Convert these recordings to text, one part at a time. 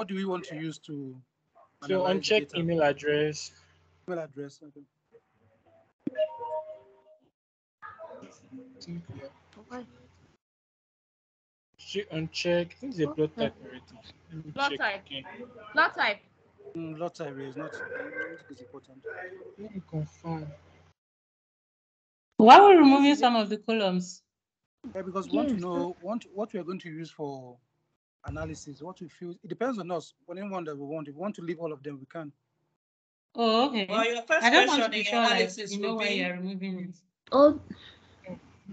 what do we want to use to So uncheck data? email address. email address? Okay. think we uncheck. I think it's a blood type already. Let Blood type. again. Blood type. Mm, lot type is not. I it's important. Let me confirm. Why are we removing some of the columns? Yeah, because we want to know want what we are going to use for analysis. What we feel it depends on us. When anyone that we want. If we want to leave all of them, we can. Oh, okay. Well, your first I don't want to be sure, your like, analysis you know will why be you're removing it. Oh,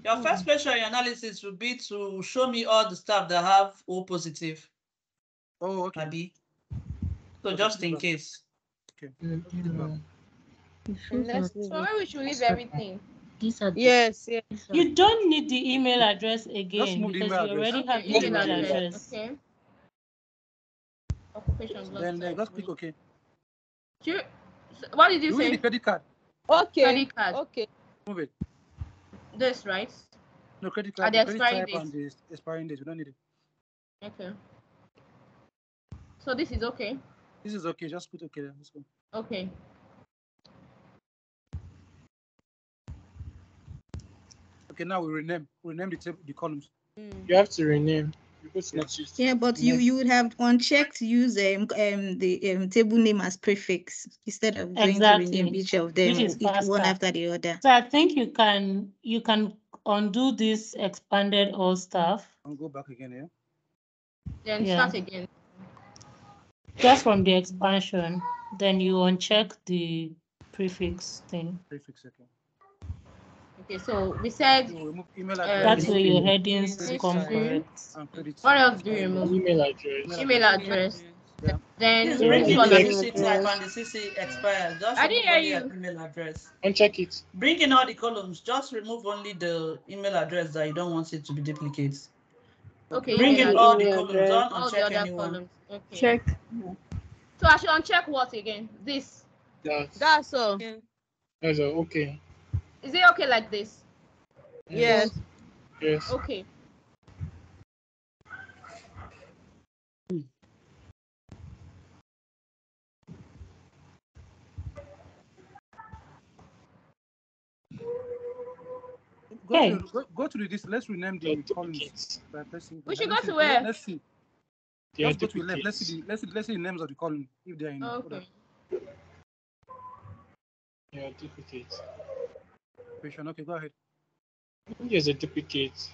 your first question in your analysis would be to show me all the stuff that have O positive, Oh, okay. Abi. So Okay, just in super. case. Mm, mm. Let's so maybe we should leave everything. These are the- Yes, yes. You don't need the email address again move because email you already address. have the email email address. address. Okay. Occupation Then uh, type. just click OK. You- What did you Do we need the say? credit card? Okay. Credit card. Okay. Move it. This, right? No credit Are card. the the expiring type and the expiring date. We don't need it. Okay. So this is okay. This is okay. Just put OK. Let's go. Okay. Okay, now we rename. We rename the table, the columns. You have to rename. Because not used. Yeah, but you, you would have unchecked use um, um the um, table name as prefix instead of going to rename each of them Which each one after the other. So I think you can you can undo this expanded all stuff I'll go back again here. Then Yeah. start again. just from the expansion. Then you uncheck the prefix thing. Prefix okay. Okay, so we said So remove email Uh, address. That's where your headings come is- correct. what else do you remove? Email address. Email address. Yeah. Then Please So bring when in the check- CC type and the CC expires. Just I didn't remove hear only an email address. Uncheck it. Bring in all the columns. Just remove only the email address that you don't want it to be duplicates. Okay. Bring in all the columns. address. Don't all the uncheck other anyone. columns. Okay. Check. So I should uncheck what again? This. That's, That's all. that's all. Okay. Is it okay like this? Yes. Yes. Okay. Go, Hey. to, go, go to the this. Let's rename the The columns. duplicates. by pressing- We should let's go see- to where? Let's see. They are Just go to the left. Let's see the let's see, let's see the names of the column if they are in order. Okay. They are duplicates. Patient. Okay, go ahead. I think There's a duplicate.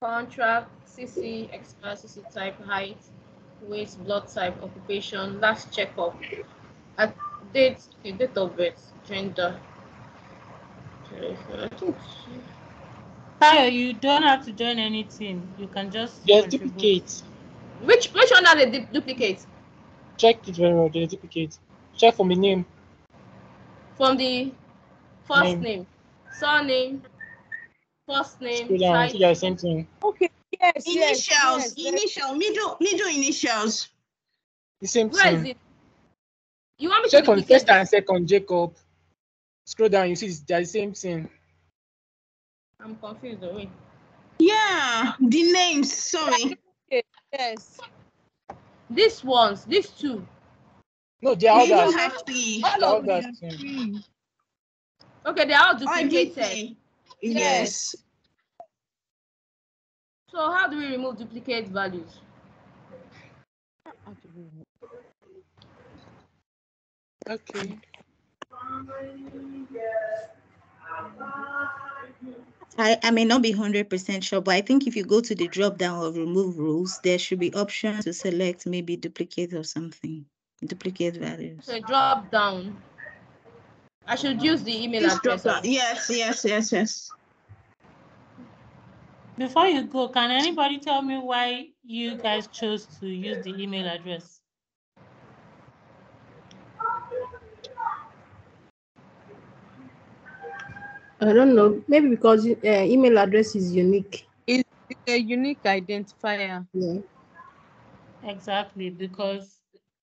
Contract, CC, expire, CC type, height, weight, blood type, occupation, last checkup, at date, okay, date of birth, gender. I think Tayo, you don't have to join anything. You can just Yes, contribute. duplicates. Which which one are the du- duplicate? Check it very well. There's duplicates. Check for my name. From the first Name. name, surname, first name, Scroll down. See title. the same thing. Okay. Yes. yes, Initials, yes, yes. initial, middle, middle initials. The same Where is thing. it? You want me Check to on first and second, Jacob. Scroll down. You see it's- the same thing. I'm confused. oh, Wait. Yeah, the names, sorry. Yes. These ones, these two. No, they are You others. don't have three. They're All of others Okay, they are all I duplicated. three. Yes. So how do we remove duplicate values? Okay. I, I may not be hundred percent sure, but I think if you go to the drop down of remove rows, there should be options to select maybe duplicate or something, duplicate values. So drop down. I should use the email Please drop address. Yes, yes, yes, yes. Before you go, can anybody tell me why you guys chose to use the email address? I don't know. Maybe because uh, email address is unique. It's a unique identifier. Yeah. Exactly, because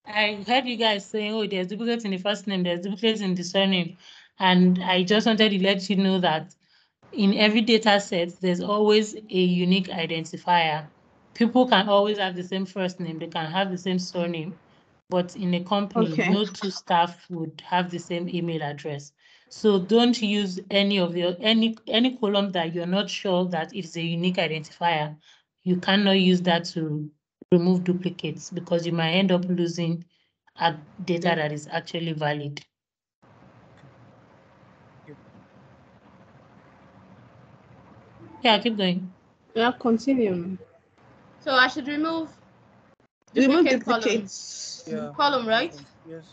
I heard you guys saying, oh, there's duplicates in the first name, there's duplicates in the surname. And I just wanted to let you know that in every data set, there's always a unique identifier. people can always have the same first name, they can have the same surname, but in a company, Okay. no two staff would have the same email address. So don't use any of your, any, any column that you're not sure that it's a unique identifier. You cannot use that to remove duplicates because you might end up losing a data that is actually valid. Yeah, keep going. Yeah, continue. So I should remove Remove duplicate column. duplicates. Yeah. Column, right? Yes.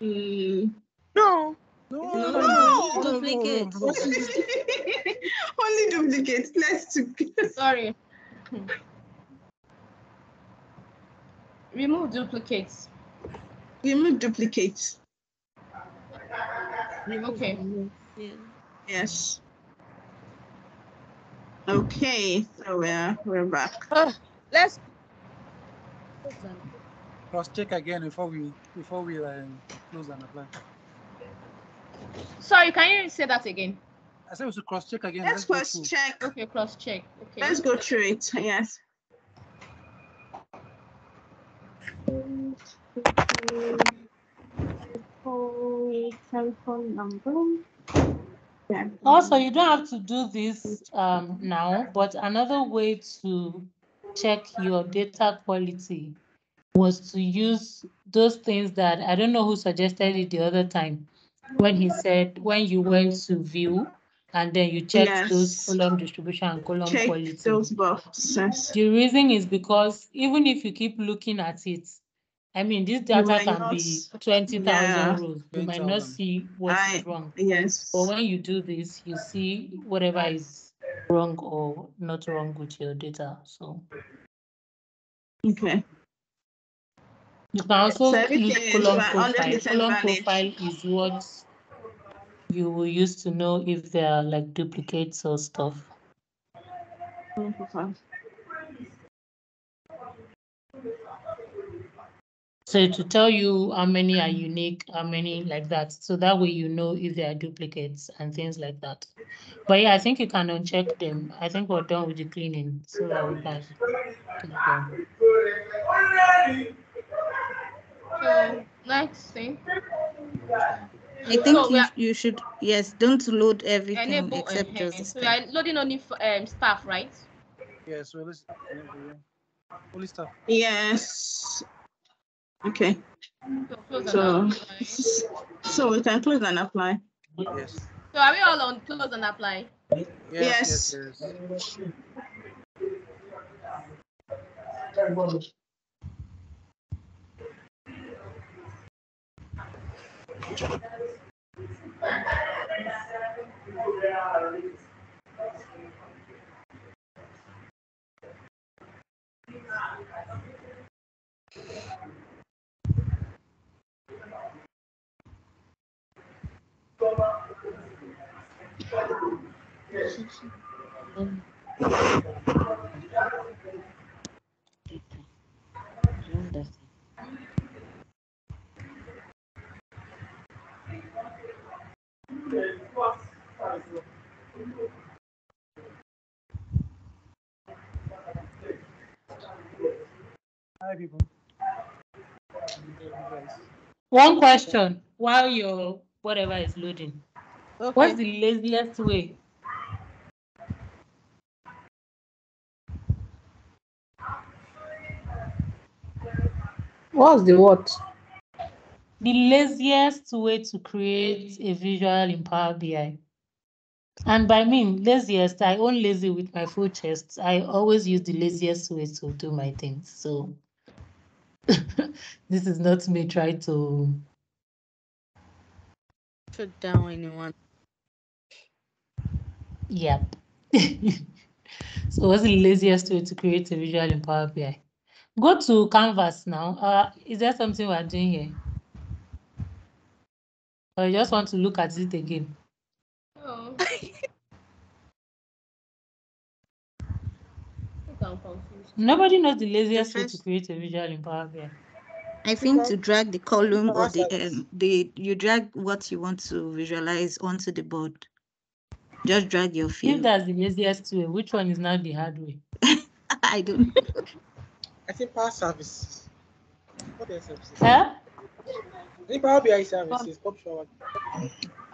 Mm, No. No, No, no, no, no, no, duplicates. no, no. Only duplicates. Let's. Sorry. Remove duplicates. Remove duplicates. Okay. Yes. Okay, so we're we're back. Ah, let's. Cross check again before we before we um, close and apply. Sorry, can you say that again? I said we should cross check again. Let's go cross check. Okay, cross check. Okay. Let's go through it. Yes. Telephone number. Yeah. Also, you don't have to do this um, now, but another way to check your data quality was to use those things that I don't know who suggested it the other time when he said when you went to view and then you checked those column distribution and column Check quality. those boxes. The reason is because even if you keep looking at it, I mean, this data can not- be twenty thousand Yeah. rows. You might not see what's I- wrong. Yes. But when you do this, you see whatever is wrong or not wrong with your data. So Okay. you can also So column profile. Column profile is what you will use to know if there are like duplicates or stuff. So to tell you how many are unique, how many like that. So that way you know if there are duplicates and things like that. But yeah, I think you can uncheck them. I think we're done with the cleaning, so that we can. keep going. So next thing. I think So you, are- you should, yes, don't load everything Enable except uh, just so we are loading only f- um, staff, right? Yes, well, let's only stuff. Yes. Okay. So close and So, apply. so we can close and apply. Yes. So are we all on close and apply? Yes. Yes. Yes. yes. Hi, people. One question while your whatever is loading. What's the laziest way? What's the what? The laziest way to create a visual in Power BI. And by mean laziest, I own lazy with my full chest. I always use the laziest way to do my things. So this is not me trying to Shut down anyone. Yep. so what's the laziest way to create a visual in Power BI? Go to Canvas now. Uh, is there something we're doing here? Or you just want to look at it again? Oh. I think I'm confused. Nobody knows the laziest way to create a visual in Power BI. I think to drag the column or the, um, the, you drag what you want to visualize onto the board. Just drag your If that's the easiest way, which one is now the hard way? I don't. I think power service. What else services? Huh? I think Power BI services. Option.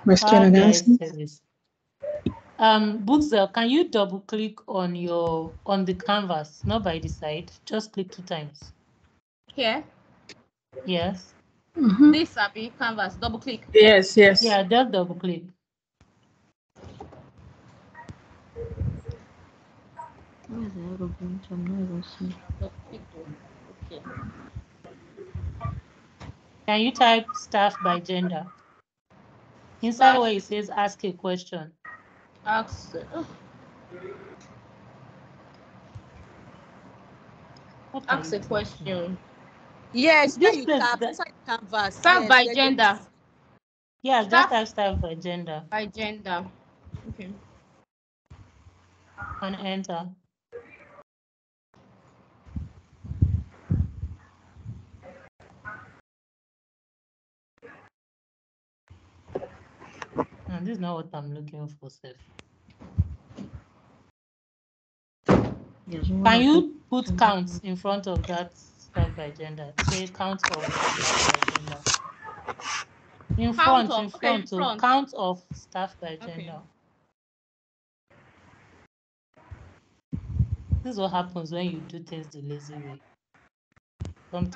Question and answer. Um, Booksel, can you double click on your on the canvas, not by the side? Just click two times. Here, Yes. Mhm. this Abby canvas, double click. Yes, yes. Yeah, just double click. Where's the arrow point? I'm not even seeing. Okay. Can you type staff by gender? Inside where it says ask a question. Ask. What Ask a doing? question. Yes, when This you place tap that- inside canvas. Start yes, by then gender. Yeah, Staff- just type staff by gender By gender. Okay. and enter. This is not what I'm looking for, Seth. Can you put counts in front of that staff by gender? Say count of staff by gender. In Count front, in of- okay, in front, oh, front. count of staff by Okay. gender. This is what happens when you do things the lazy way.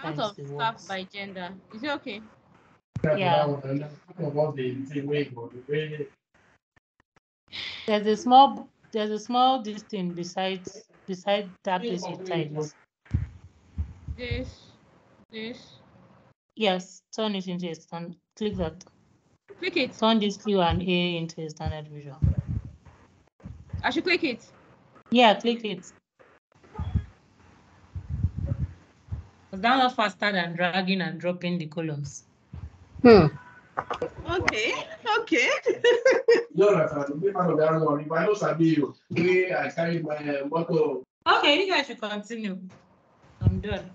Count Sometimes of staff by gender. Is it okay? Yeah. There's a small, there's a small this thing beside, beside that place you typed. This, this. Yes, turn it into a stand, click that. Click it. Turn this Q and A into a standard visual. I should click it. Yeah, click it. Was that not faster than dragging and dropping the columns? Hmm. Okay, okay. Jonathan, be part of that one. If I know sabi you, wey I carry my uh. Okay, you guys should continue. I'm done.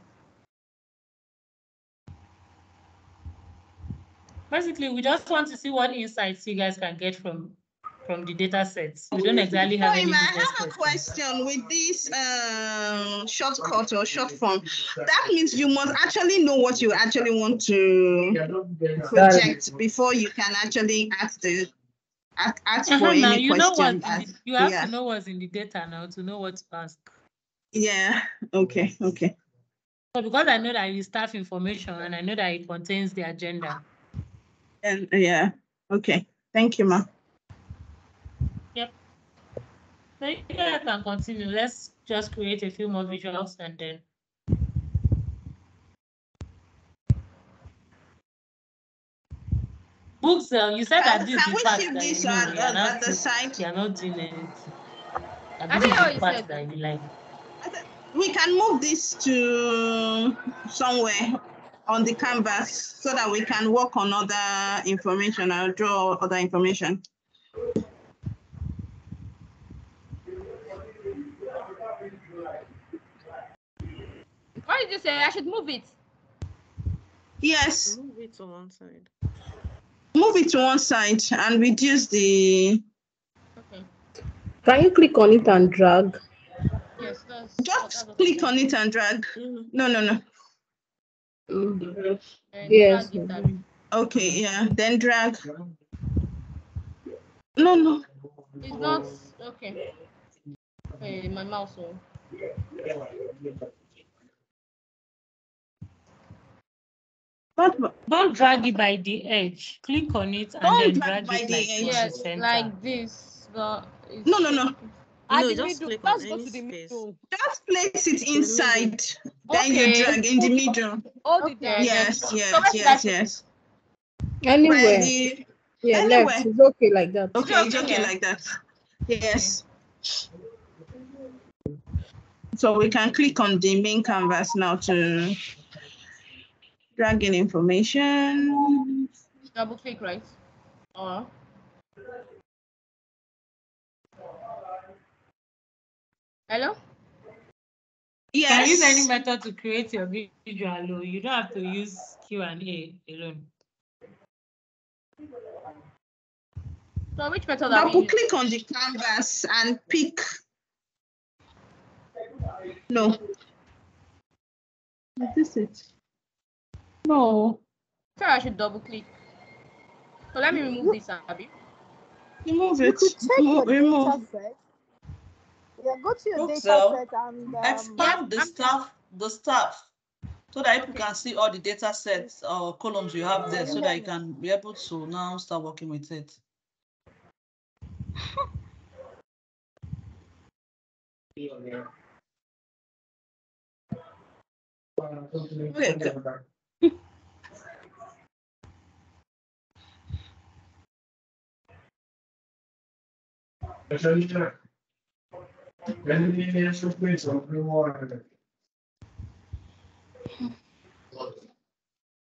Basically, we just want to see what insights you guys can get from from the data sets. We don't exactly have any I have a question with this um shortcut or short form. That means you must actually know what you actually want to project before you can actually ask the ask, ask for Uh-huh, now any you know what question. as- you have yeah. to know what's in the data now to know what to ask. Yeah, okay, okay. So because I know that it's staff information and I know that it contains the agenda. And yeah, okay. Thank you, ma. So you guys can continue. Let's just create a few more visuals and then. Books, uh, you said that this is the we part that you know, you're at- not, the side? you're not doing anything. And I this think is you part said. that you like. We can move this to somewhere on the canvas so that we can work on other information or draw other information. Why did you say I should move it? Yes, Move it to one side. move it to one side and reduce the, Okay. Can you click on it and drag? Yes, that's. just click on it and drag. No, no, no. Mm. And Yes. drag it up. Okay, yeah, then drag. No, no. It's not okay. Hey, my mouse. Oh. But Don't drag it by the edge. Click on it and Don't then drag drag by it the like edge. to the like this. The, No, no, no. At No, the just middle. click on Let's go any to the space. middle. just place it inside, then you drag in the middle. Hold it Okay. down. Yes, So yes, where should I yes, yes. Anywhere. Where the- Yeah, anywhere. left. It's okay like that. Okay, it's okay okay like that. Yes. So we can click on the main canvas now to drag in information. double click, right? Or hello? Yes. Can use any method to create your visual. You don't have to use Q and A alone. So which method are we Double using? click on the canvas and pick No. Is this it? No. So I should double click. So let me remove this, Abby. Remove You it. could check your Remove. data. Yeah, go to your data Booksell, set and um, expand the stuff. the stuff so that people can see all the data sets or columns you have there, so that you can be able to now start working with it.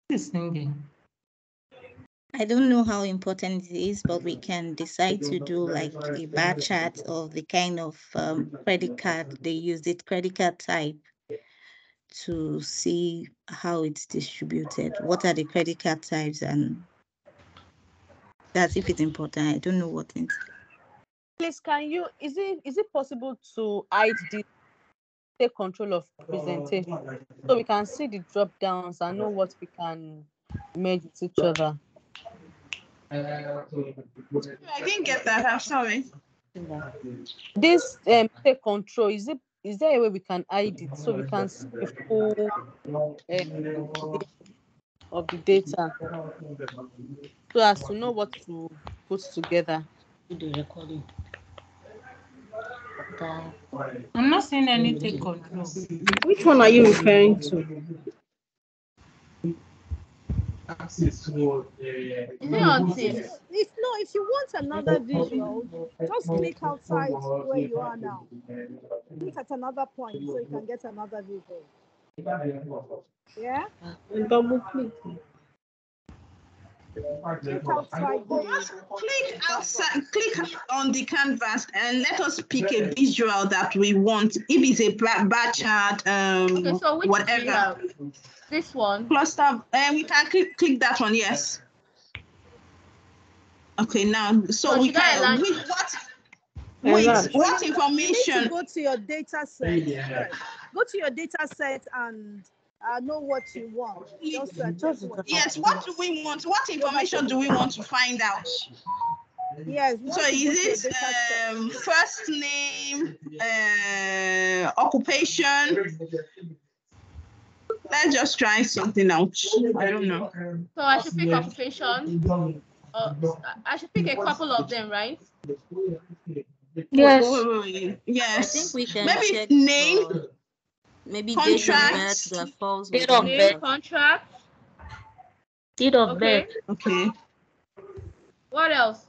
Who's singing? I don't know how important it is, but we can decide to do like a bar chart of the kind of um, credit card they use, it credit card type to see how it's distributed. What are the credit card types and that's if it's important. I don't know what it. Please, can you? Is it is it possible to hide the take control of presentation so we can see the drop downs and know what we can merge with each other? I didn't get that. I'm sorry. This um take control is it is there a way we can hide it so we can see the full um, of the data so as to know what to put together. The recording. I'm not seeing any take control. Which one are you referring to? Access to Is it on if no, if you want another visual, just click outside where you are now. Click at another point so you can get another visual. Yeah? Ah. Double click. Click outside Just click outside, click on the canvas and let us pick a visual that we want. If it's a bar bar chart, um, Okay, so which whatever. have? This one. Cluster, and we can click, click that one, yes. Okay, now, so So we can, align- with what, wait, right. what You need to information? go to your data set. Yeah. Go to your data set and uh, know what you want. Just, uh, check what- Yes, what do we want? What information do we want to find out? Yes. So you go to your is it um, first name, uh, occupation? Let's just try something out. I don't know. So I should pick occupation. Uh, I should pick a couple of them, right? Yes. Wait, wait, wait. I Yes. think we can Maybe check name, for maybe date of contract. birth that falls Date within of the- Okay, contract. Date of Okay. okay. What else?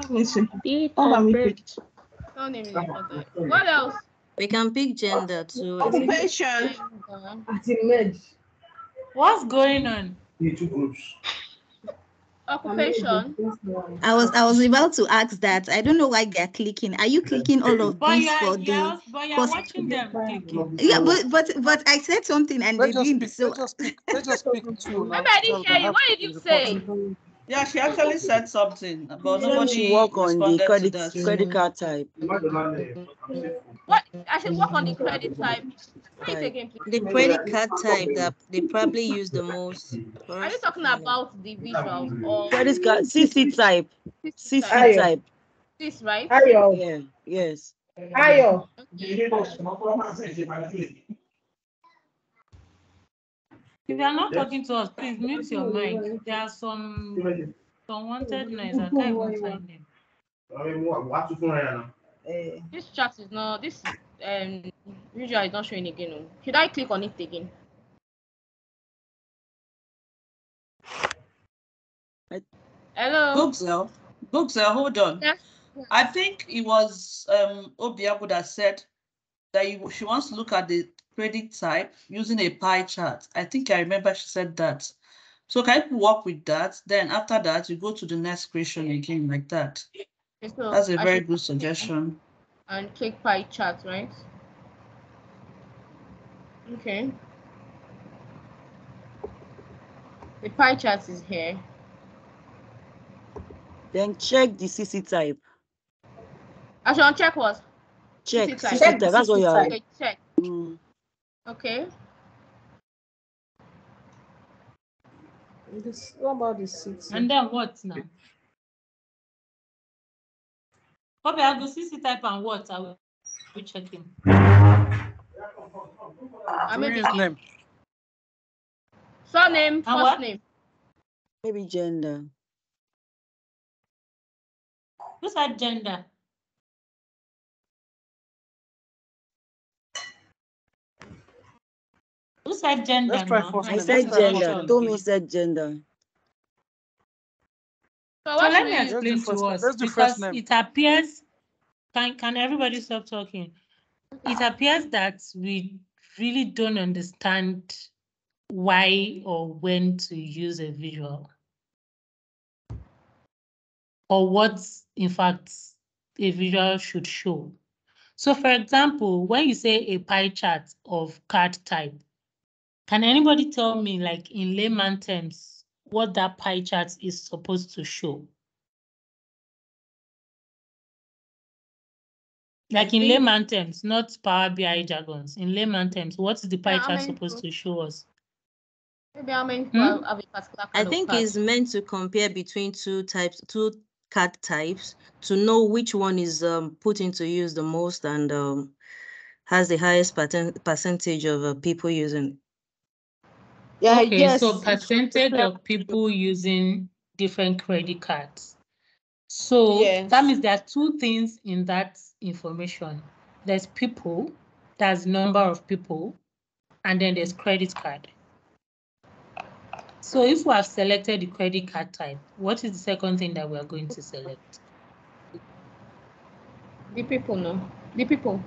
Let me see. Date What of we birth. picked? No name. What else? We can pick gender too. I think. Occupation. What's going on? Two groups. Occupation. I was I was about to ask that. I don't know why they're clicking. Are you clicking all of But these for you're, the? but you're watching them clicking. Yeah, but but but I said something and they Let's just didn't. pick, So let's just pick, let's just pick. Maybe I didn't hear you. What did you report. say? Yeah, she actually said something, but Let nobody me work on the responded to credit that. credit card type. What? I should work on the credit type. Say it again, please. the credit card type that they probably use the most. Are you talking and- about the visuals or Credit card CC type. CC type? type. This, right? Ayo, Yeah. Yes. Ayo. If you're not talking to us, please mute your mic. There are some unwanted noise. I can't even find them. Eh, This chat is not. This um visual is not showing again. oh. Should I click on it again? I- Hello. Google, Google, hold on. Yes. I think it was um Obiago that said that you, she wants to look at the credit type using a pie chart. I think I remember she said that. So can you work with that? Then after that, you go to the next question again like that. Okay, so That's a I very good suggestion. and click pie chart, right? Okay. The pie chart is here. Then check the CC type. I should uncheck what? Check CC type. CC type. That's what you are. Okay, check. Mm. Okay. This, what about the city? And then what now? Okay, I'll go CC type and what? I will be checking. I mean, His name. surname, And first what? name. Maybe gender. Who said gender? Who said gender Let's try now? first I said gender. first Tomi said gender. So So let me we Let's do explain to us because it appears. Can can everybody stop talking? It appears that we really don't understand why or when to use a visual, or what, in fact, a visual should show. So, for example, when you say a pie chart of card type, can anybody tell me, like in layman terms, what that pie chart is supposed to show? Like in layman terms, not Power BI jargons. In layman terms, what is the pie Yeah, chart supposed to show us? Maybe how many Hmm? people have a particular I think card? it's meant to compare between two types, two card types, to know which one is um, put into use the most and um, has the highest percentage of uh, people using. Yeah, Okay, yes. so percentage of people using different credit cards. So that means there are two things in that information. There's people, there's number of people, and then there's credit card. So if we have selected the credit card type, what is the second thing that we are going to select? The people, no. The people.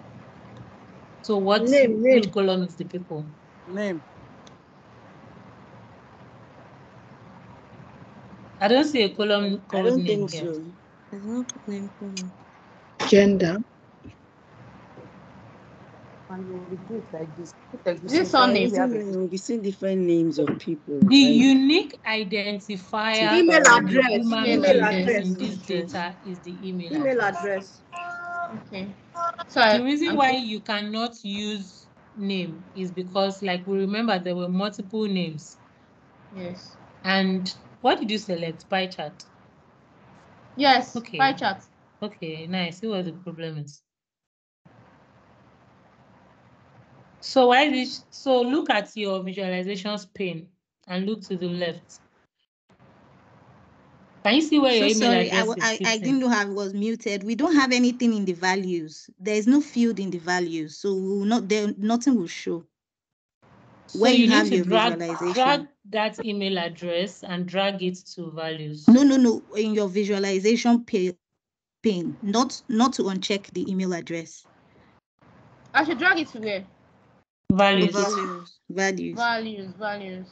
So what Name, which name. column is the people? Name. I don't see a column I called don't name think here. so. There's no name column. Gender. And you will do it like this. Put like Is it so that we have We'll be seeing different names of people. The like- unique identifier Email of the address, email address. in this data is the email, Email address. address. Okay. So I, The reason I'm why you cannot use name is because, like we remember, there were multiple names. yes. And what did you select? Pie chart. Yes. Okay. Pie chart. Okay, nice. See what the problem is. So why this? So look at your visualizations pane and look to the left. Can you see where your So email sorry, I, address wa- is I, I didn't know I was muted. We don't have anything in the values. There is no field in the values, so we will not there nothing will show. So when you you need have to your drag, visualization. drag that email address and drag it to values. No, no, no. In your visualization pa- pane, not not to uncheck the email address. I should drag it to where? Values. Values. Values. Values, values.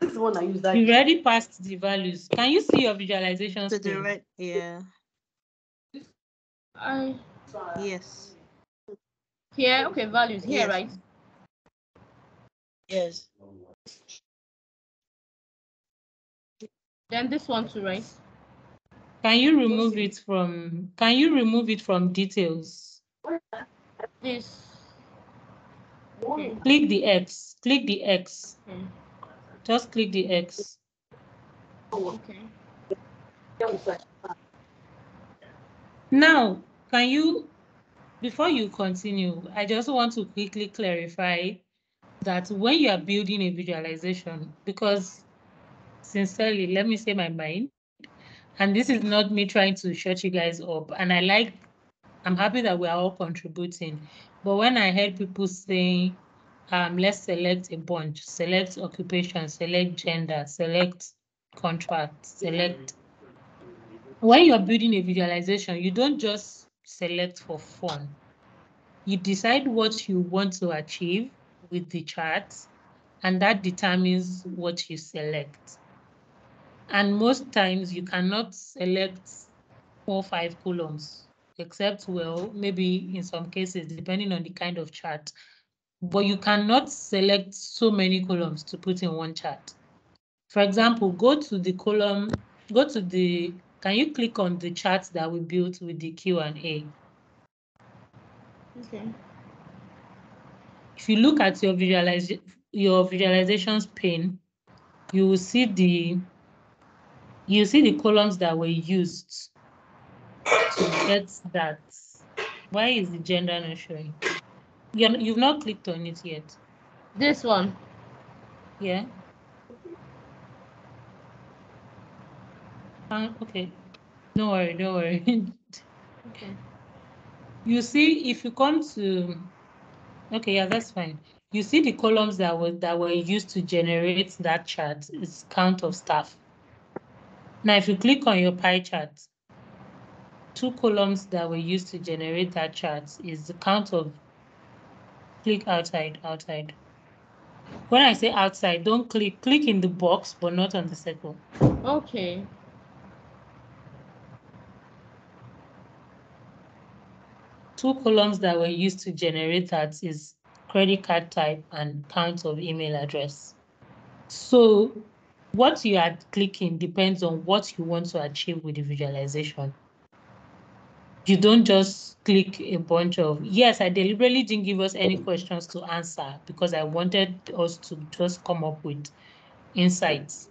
This is one I use that. You already passed the values. Can you see your visualization To the screen? right. Yeah. I Yes. here. Okay, values here, Yes. right? Yes. Then this one too, right? Can you remove it from, can you remove it from details? This. Okay. Click the X, click the X. Okay. Just click the X. Okay. Now, can you, before you continue, I just want to quickly clarify that when you are building a visualization, because sincerely, let me say my mind, and this is not me trying to shut you guys up, and I like, I'm happy that we are all contributing, but when I heard people saying, um, let's select a bunch, select occupation, select gender, select contract, select when you're building a visualization, you don't just select for fun. You decide what you want to achieve with the chart, and that determines what you select. And most times you cannot select four, five columns, except, well, maybe in some cases, depending on the kind of chart. But you cannot select so many columns to put in one chart. For example, go to the column, go to the, can you click on the chart that we built with the Q and A? Okay. if you look at your visualize your visualizations pane, you will see the you see the columns that were used to get that. Why is the gender not showing? You're, you've not clicked on it yet. This one. Yeah. Um, okay. Don't worry, don't worry. Okay. you see, if you come to, okay, yeah, that's fine. You see the columns that were that were used to generate that chart is count of staff. Now, if you click on your pie chart, two columns that were used to generate that chart is the count of click outside, outside. When I say outside, don't click, click in the box, but not on the circle. Okay. Two columns that were used to generate that is credit card type and count of email address. So what you are clicking depends on what you want to achieve with the visualization. You don't just click a bunch of, yes, I deliberately didn't give us any questions to answer because I wanted us to just come up with insights.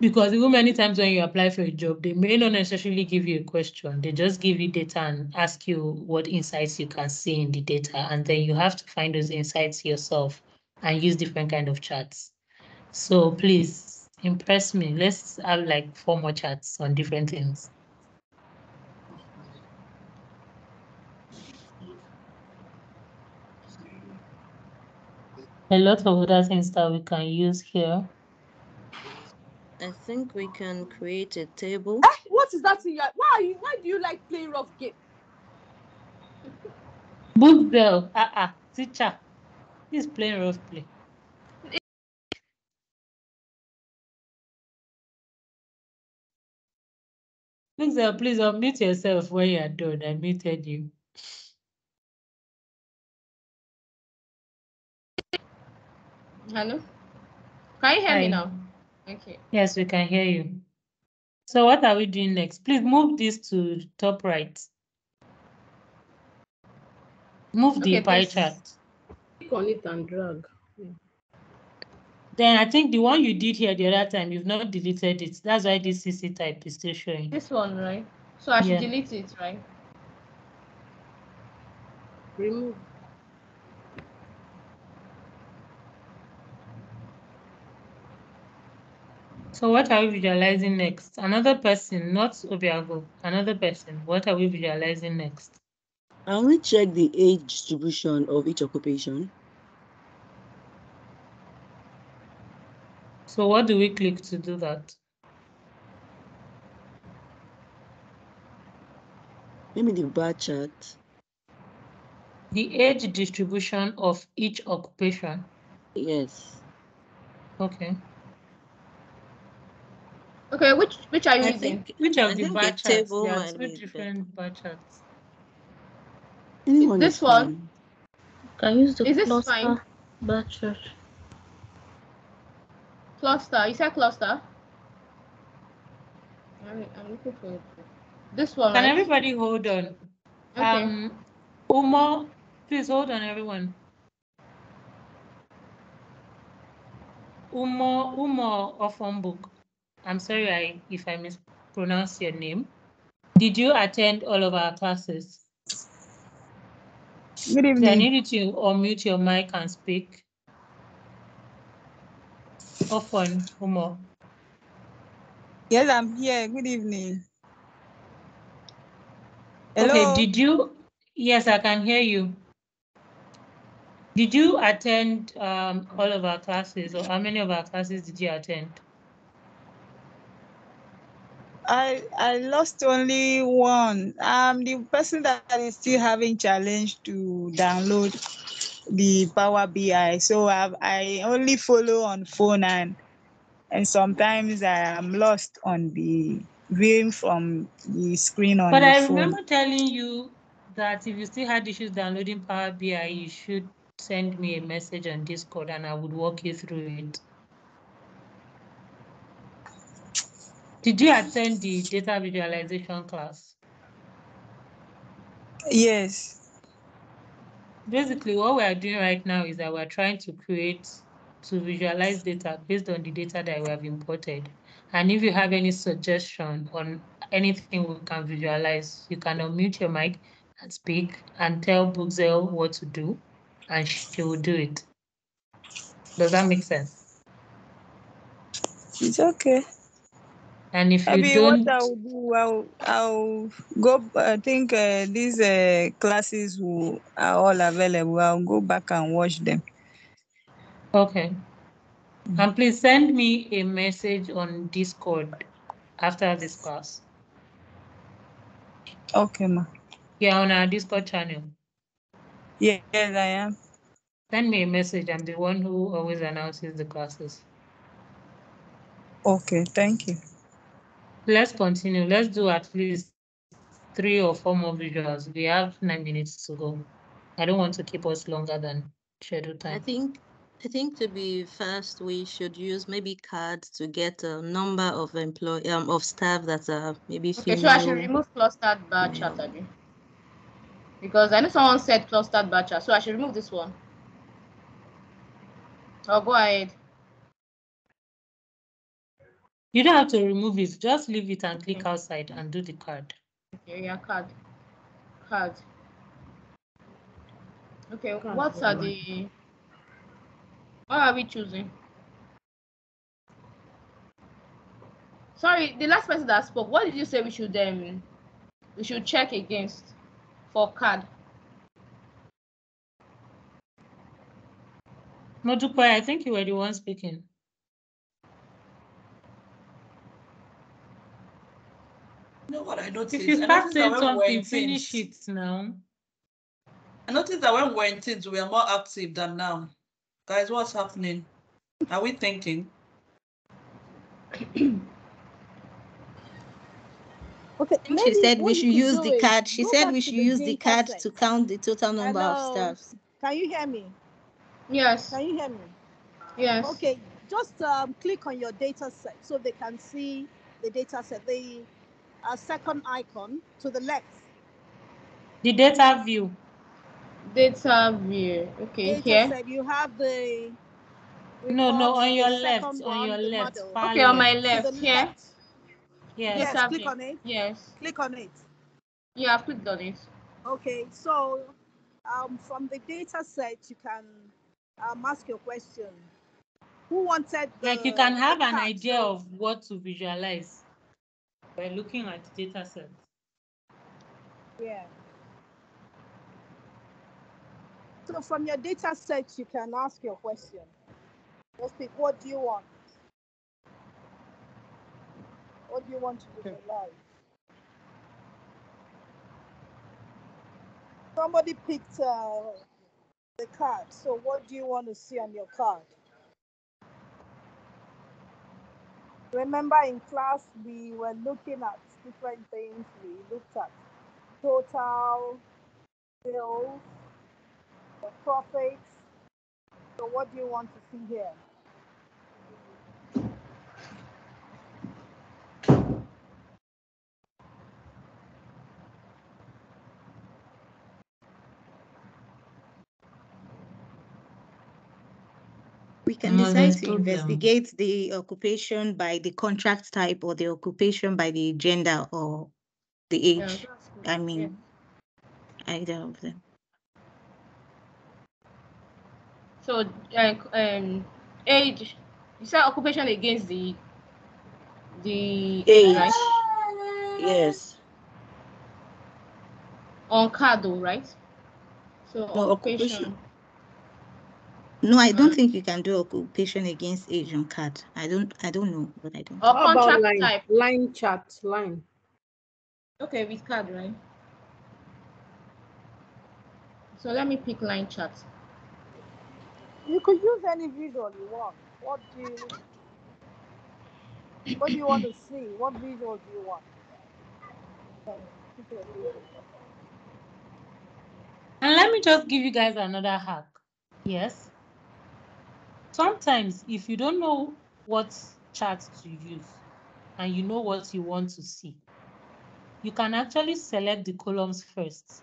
Because even many times when you apply for a job, they may not necessarily give you a question. They just give you data and ask you what insights you can see in the data. And then you have to find those insights yourself and use different kind of charts. So please impress me. Let's have like four more chats on different things. A lot of other things that we can use here. I think we can create a table. Eh, what is that in your why are you why do you like playing rough game? Book bell, ah ah, teacher, he's playing rough play. Book please unmute yourself when you are done. I muted you. Hello? Can you hear Hi. me now? Okay. Yes, we can hear you. So what are we doing next? Please move this to top right. Move the Okay, pie chart. Click on it and drag. Then I think the one you did here the other time, you've not deleted it. That's why this CC type is still showing. This one, right? So I should Yeah. delete it, right? Remove. So what are we visualizing next? Another person, not Obiago, another person. What are we visualizing next? I only check the age distribution of each occupation. So what do we click to do that? Maybe the bar chart. The age distribution of each occupation. Yes. Okay. Okay, which which are you I using? think Which of I the think bar the charts? table There are two be different bar charts. Anyone This one? fine. Can use the Is this cluster fine? bar chart. Cluster. You said cluster? I'm, I'm looking for it. This one, Can right? everybody hold on? Okay. Um, Umo, please hold on, everyone. Umo, Umo Ofombuk. I'm sorry I, if I mispronounce your name. Did you attend all of our classes? Good So I evening. need you to unmute your mic and speak. Off on, Umo. Yes, I'm here. Good evening. Hello. Okay, did you, yes, I can hear you. Did you attend um, all of our classes or how many of our classes did you attend? I I lost only one. I'm the person that is still having challenge to download the Power BI. So I I only follow on phone and and sometimes I am lost on the viewing from the screen on But I phone. remember telling you that if you still had issues downloading Power BI, you should send me a message on Discord and I would walk you through it. Did you attend the data visualization class? Yes. Basically what we are doing right now is that we're trying to create to visualize data based on the data that we have imported. And if you have any suggestion on anything we can visualize, you can unmute your mic and speak and tell Buxel what to do, and she will do it. Does that make sense? It's okay. And if you Maybe don't, what I'll do, I'll, I'll go. I think uh, these uh, classes will, are all available. I'll go back and watch them. okay. And please send me a message on Discord after this class. Okay, ma. Yeah, on our Discord channel. Yes, I am. Send me a message. I'm the one who always announces the classes. Okay, thank you. Let's continue. Let's do at least three or four more visuals. We have nine minutes to go. I don't want to keep us longer than scheduled time. I think, I think to be fast, we should use maybe cards to get a number of employ, um, of staff that are maybe Okay, so I should remove clustered bar chart again. Because I know someone said clustered bar chart, so I should remove this one. Oh, go ahead. You don't have to remove it. Just leave it and click outside and do the card. Okay, yeah, card. Card. Okay, what are the what are we choosing? Sorry, the last person that spoke, what did you say we should um we should check against for card? Modupe, I think you were the one speaking. Know what I noticed? If you I start noticed saying that when we're in something, finish teams, it now. I noticed that when we're in teams, we are more active than now. Guys, what's happening? Are we thinking? Okay, maybe she said we should use the is card. She go said we should the use the card to count the total number of Hello, staff. can you hear me? Yes. Can you hear me? Yes. Okay, just um, click on your data set so they can see the data set. The uh, second icon to the left. The data view. Data view. Okay, Data here. set, you have the No, no, on your left, on your left, model. Okay, on my left here. left. Yes. Yes, Data click view. on it. Yes. Click on it. Yeah, I've clicked on it. Okay, so um, from the data set, you can um, ask your question. Who wanted the, Like you can have an idea of what to visualize by looking at the data set. Yeah. So from your data set, you can ask your question. Just pick, what do you want? What do you want to visualize? Somebody picked uh, the card. So what do you want to see on your card? Remember in class, we were looking at different things. We looked at total sales, the profits. So what do you want to see here? Can No, decide to problem. investigate the occupation by the contract type or the occupation by the gender or the age. that's good. I mean, either of them. So, uh, um, age. You said occupation against the the Age. right? Yes. On card though, right? So No, occupation. occupation. No, I don't Um, think you can do occupation against age on card. I don't. I don't know, but I don't. Or How about contract line? type. Line chart, line. Okay, with card, right? So let me pick line chart. You could use any visual you want. What do you what do you want to see? What visual do you want? Okay, pick your visual. And let me just give you guys another hack. Yes sometimes if you don't know what chart to use and you know what you want to see, you can actually select the columns first.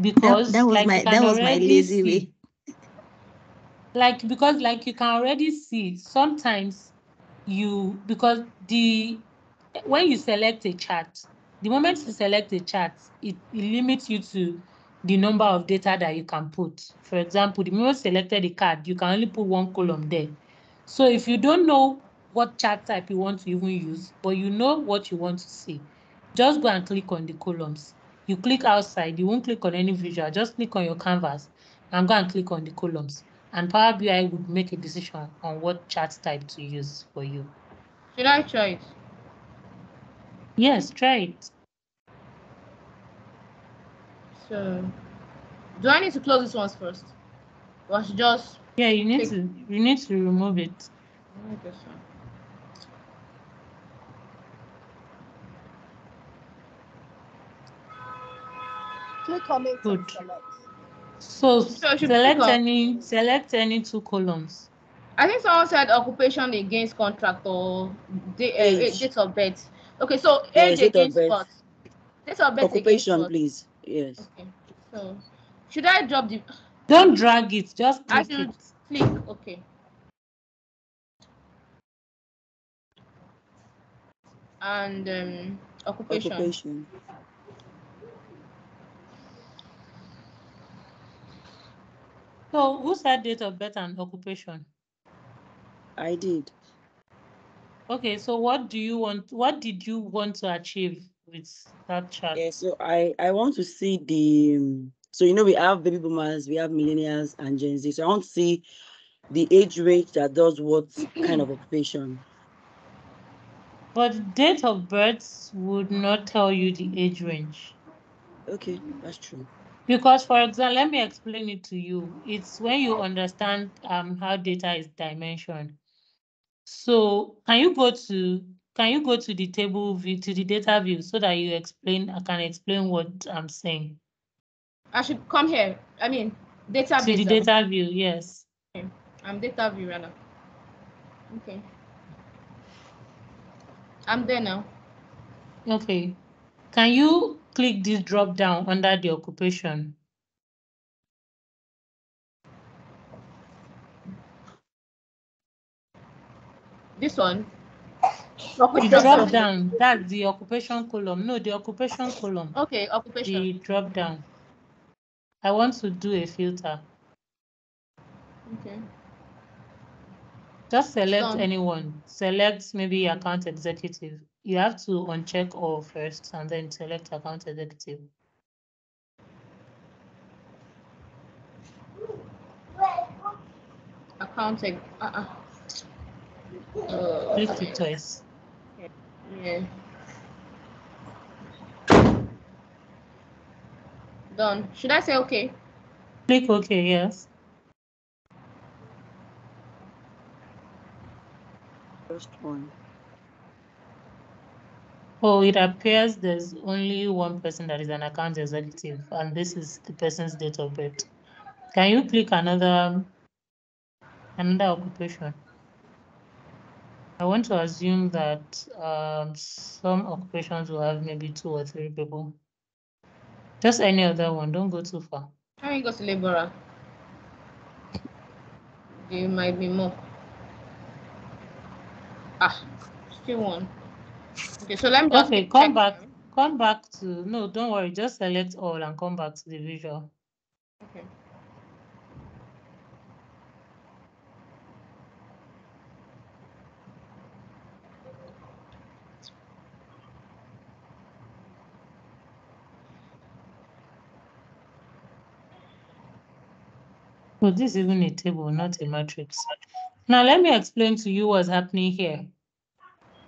Because that, that was like my that was my lazy see, way. like because like you can already see sometimes you because the when you select a chart, the moment you select a chart it, it limits you to the number of data that you can put. For example the moment you selected a card you can only put one column there. So if you don't know what chart type you want to even use but you know what you want to see just go and click on the columns. You click outside you won't click on any visual just click on your canvas and go and click on the columns. And power bi would make a decision on what chart type to use for you. Should I try it? Yes try it So, do I need to close this ones first? Or should just yeah you need Click. to you need to remove it remove this? Click on it Good. select. so So select any select any two columns I think someone said occupation against contract or da- uh, Age. date of birth. Okay, so Yes, age date of against birth. what? Date of birth Occupation, what? please. Yes. Okay, so should I drop the? don't drag it just click I should it click. Okay. And um, occupation. Occupation. so who said date of birth and occupation I did. Okay so what do you want what did you want to achieve with that chart Yeah, so I I want to see the so you know we have baby boomers, we have millennials and Gen Z. So I want to see the age range that does what kind of occupation. But date of birth would not tell you the age range. Okay, that's true. Because, for example, let me explain it to you. It's when you understand um how data is dimensioned. So can you go to can you go to the table view to the data view so that you explain I can explain what I'm saying. I should come here. I mean, database. To the um, data view, yes. Okay. I'm data view right now. Okay. I'm there now. Okay. Can you click this drop down under the occupation? This one. The drop down, that's the occupation column. No, the occupation column. Okay, occupation. The drop down. I want to do a filter. Okay. Just select anyone. Select maybe account executive. You have to uncheck all first and then select account executive. Accounting. Uh-uh. Uh, Click it twice. yeah. Done. Should I say okay? Click OK, yes. First one. Oh, it appears there's only one person that is an account executive, and this is the person's date of birth. Can you click another another occupation? I want to assume that um, some occupations will have maybe two or three people. Just any other one, don't go too far. How you go to laborer? There might be more. Ah, still one. Okay, so let me just Okay, come back, come back to, no, don't worry, just select all and come back to the visual. Okay. So this is even a table, not a matrix. Now let me explain to you what's happening here.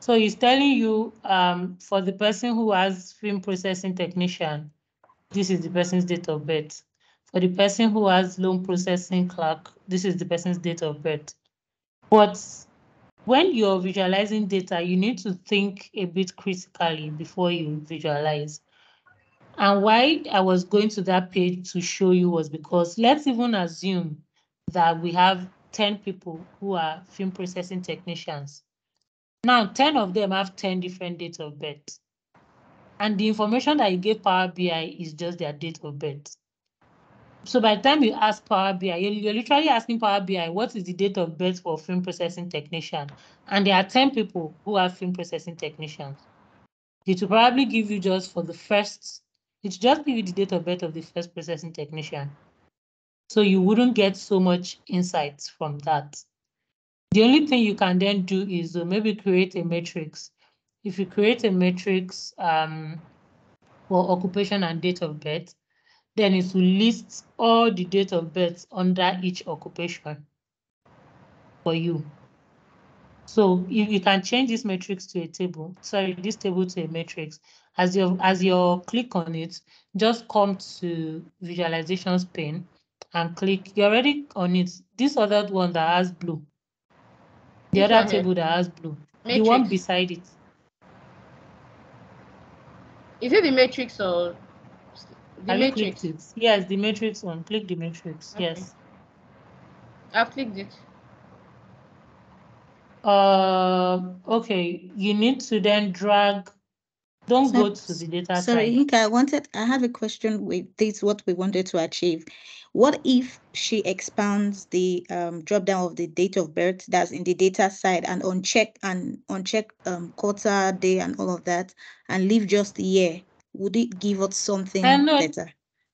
So he's telling you um, for the person who has film processing technician, this is the person's date of birth. For the person who has loan processing clerk, this is the person's date of birth. But when you're visualizing data, you need to think a bit critically before you visualize. And why I was going to that page to show you was because let's even assume that we have 10 people who are film processing technicians. Now, 10 of them have 10 different dates of birth. And the information that you gave Power BI is just their date of birth. So by the time you ask Power BI, you're, literally asking Power BI, what is the date of birth for film processing technician? And there are 10 people who are film processing technicians. It will probably give you just for the first, it just give you the date of birth of the first processing technician. So you wouldn't get so much insights from that. The only thing you can then do is uh, maybe create a matrix. If you create a matrix um, for occupation and date of birth, then it will list all the date of birth under each occupation for you. So you, you can change this matrix to a table, sorry, this table to a matrix. As you as you click on it, just come to visualizations pane and click. You're already on it. This other one that has blue. The Which other table that has blue. The one Matrix. beside it. Is it the matrix or the Have matrix? it? Yes, the matrix one. Click the matrix. Okay. Yes. I've clicked it. Uh, okay. You need to then drag. Don't So- go to the data Sorry. Inka, I wanted, I have a question with this, what we wanted to achieve. What if she expands the um drop down of the date of birth that's in the data side and uncheck and uncheck um quarter, day and all of that and leave just the year? Would it give us something Uh, no, better?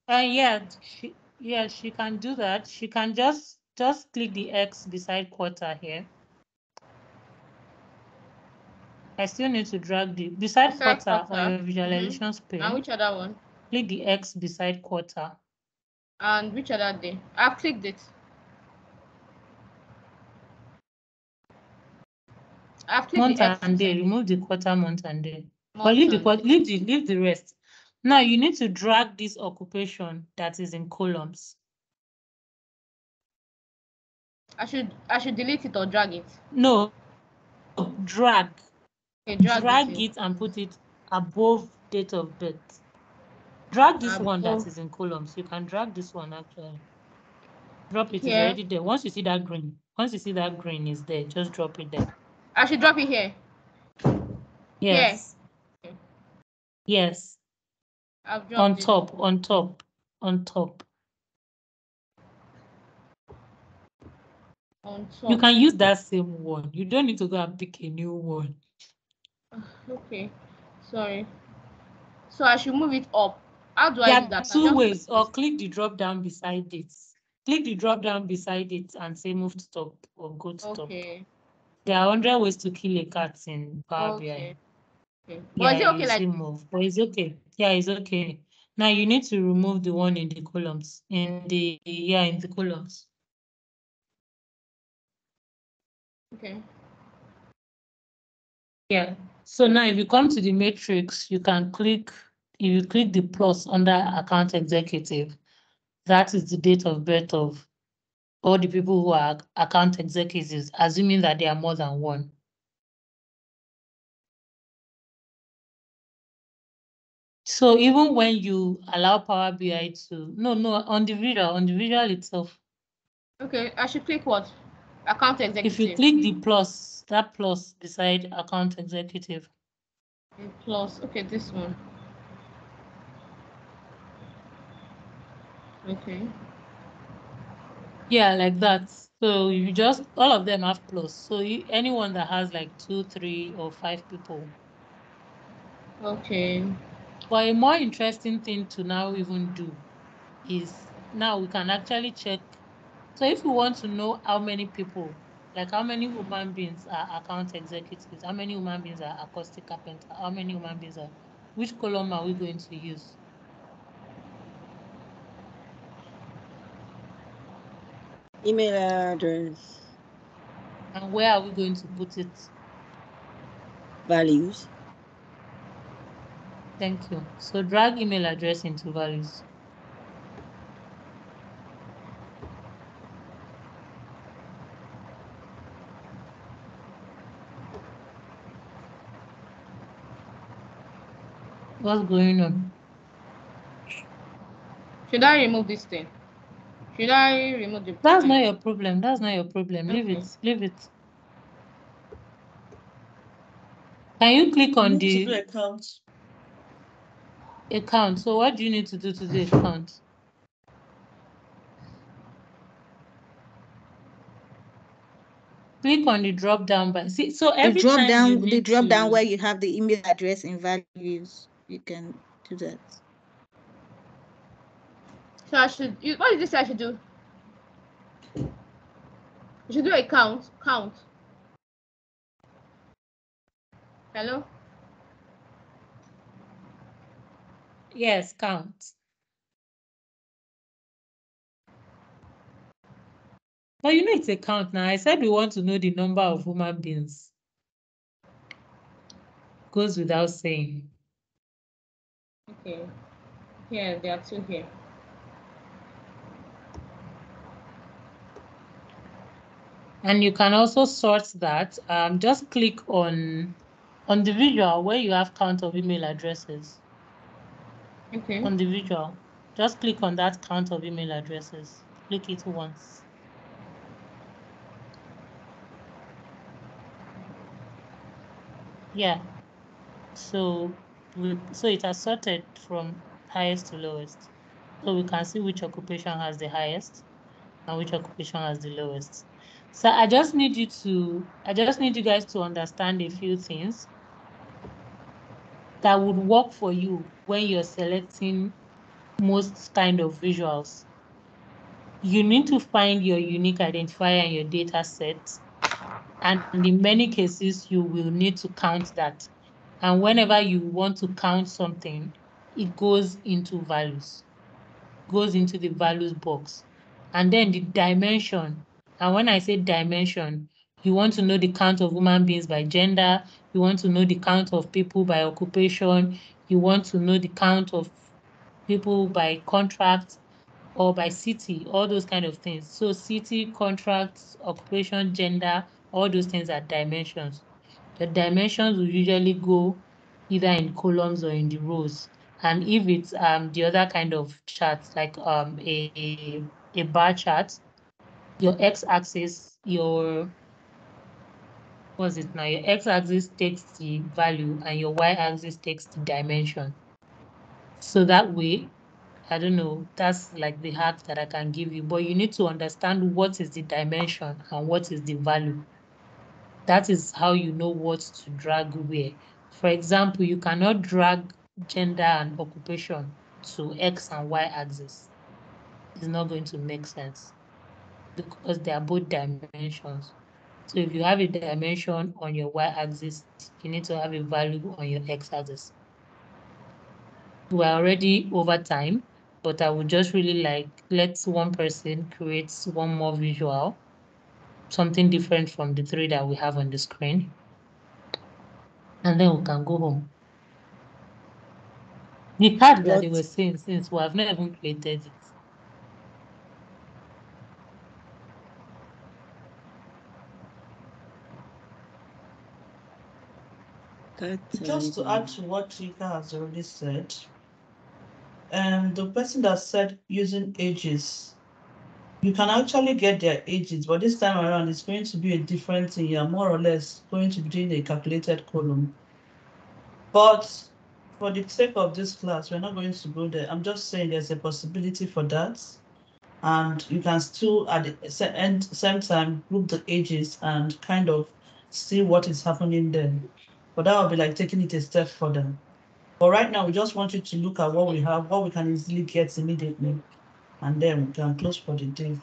Uh, yeah, she, yeah, she can do that. She can just just click the X beside quarter here. I still need to drag the beside quarter quarter, on your mhm. visualizations pane. And which other one? Click the X beside quarter. And which other day? I've clicked it. I've clicked Month the and day. Remove the quarter, month and day. But leave the leave the leave the rest. Now you need to drag this occupation that is in columns. I should I should delete it or drag it. No, drag. Okay, drag, drag it. it and put it above date of birth. Drag this one that is in columns. You can drag this one actually. Drop it, already there. Once you see that green, once you see that green is there, just drop it there. I should drop it here. Yes. Yes. I've dropped On it. top, on top, on top. You can use that same one. You don't need to go and pick a new one. Ah, okay. Sorry. So I should move it up. How do I do that? Two ways, or click the drop down beside it. Click the drop down beside it and say move to top or go to top. Okay. There are hundred ways to kill a cat in Power BI. Okay. Okay. But is it Yeah, okay like move, but it's okay. Yeah, it's okay. Now you need to remove the one in the columns, in the, yeah, in the columns. okay? Yeah, so now if you come to the matrix, you can click, if you click the plus under account executive, that is the date of birth of all the people who are account executives, assuming that there are more than one. So even when you allow Power BI to, no, no, on the visual, on the visual itself, Okay. I should click what? Account executive. if you click the plus, that plus beside account executive, plus. Okay, this one. Okay. yeah, like that. So you just, all of them have plus. So you, anyone that has like two, three, or five people. Okay. But a more interesting thing to now even do is now we can actually check. So if we want to know how many people, like how many human beings are account executives, how many human beings are acoustic carpenter, how many human beings are, which column are we going to use? Email address, And where are we going to put it? values. Thank you. So drag email address into values. What's going on? Should I remove this thing? Should I remove the? That's thing? not your problem. That's not your problem. Okay. Leave it. Leave it. Can you click on the account? Account. So what do you need to do to the account? Click on the drop down button. See, so every the drop down, the drop to... down where you have the email address and values you can do that. So I should. You, what did you say I should do? You should do a count. Count. Hello. yes count. But you know it's a count now. I said we want to know the number of human beings. Goes without saying. Okay. Here, there are two here. And you can also sort that. Um, just click on on the visual where you have count of email addresses. Okay. On the visual, just click on that count of email addresses. Click it once. Yeah. So we so it has sorted from highest to lowest. So we can see which occupation has the highest and which occupation has the lowest. So I just need you to, I just need you guys to understand a few things that would work for you when you're selecting most kind of visuals. You need to find your unique identifier and your data set. And in many cases, you will need to count that. And whenever you want to count something, it goes into values, goes into the values box. And then the dimension. And when I say dimension, you want to know the count of human beings by gender, you want to know the count of people by occupation, you want to know the count of people by contract or by city, all those kind of things. So city, contracts, occupation, gender, all those things are dimensions. The dimensions will usually go either in columns or in the rows. And if it's um the other kind of charts, like um a, a, a bar chart, your x-axis, your what's it now? Your x-axis takes the value and your y-axis takes the dimension. So that way, I don't know, that's like the hack that I can give you, but you need to understand what is the dimension and what is the value. That is how you know what to drag where. For example, you cannot drag gender and occupation to x and y axis. It's not going to make sense because they are both dimensions. So if you have a dimension on your y-axis, you need to have a value on your x-axis. We're already over time, but I would just really like let one person create one more visual, something different from the three that we have on the screen. And then we can go home. The card that they were saying since we have not even created it. That Just to add to what Chika has already said, um, the person that said using ages, you can actually get their ages, but this time around it's going to be a different thing. You're more or less going to be doing a calculated column. But for the sake of this class, we're not going to go there. I'm just saying there's a possibility for that. And you can still at the same time group the ages and kind of see what is happening there. But that would be like taking it a step further. But right now, we just want you to look at what we have, what we can easily get immediately, and then we can close for the day.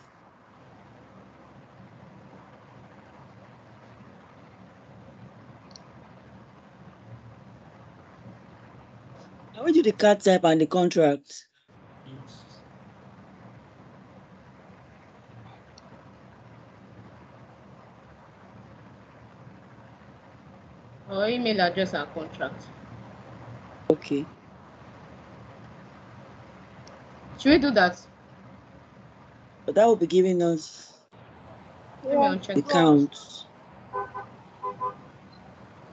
I we do the card type and the contract. Or email address and contract. Okay. Should we do that? But that will be giving us Let the count.